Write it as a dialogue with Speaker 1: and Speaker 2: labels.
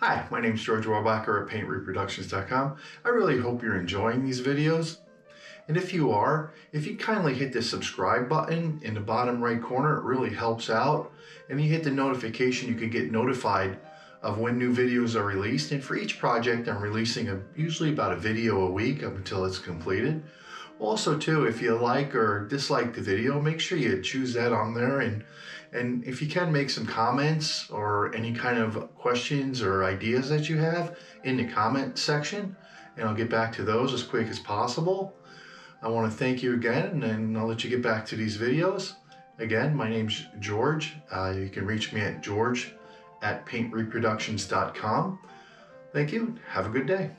Speaker 1: Hi, my name is George Werbacher at paintreproductions.com. I really hope you're enjoying these videos. And if you are, if you kindly hit the subscribe button in the bottom right corner, it really helps out. And you hit the notification, you can get notified of when new videos are released. And for each project, I'm releasing a, usually about a video a week up until it's completed. Also, too, if you like or dislike the video, make sure you choose that on there. And, and if you can, make some comments or any kind of questions or ideas that you have in the comment section. And I'll get back to those as quick as possible. I want to thank you again, and I'll let you get back to these videos. Again, my name's George. Uh, you can reach me at george at paintreproductions.com. Thank you. Have a good day.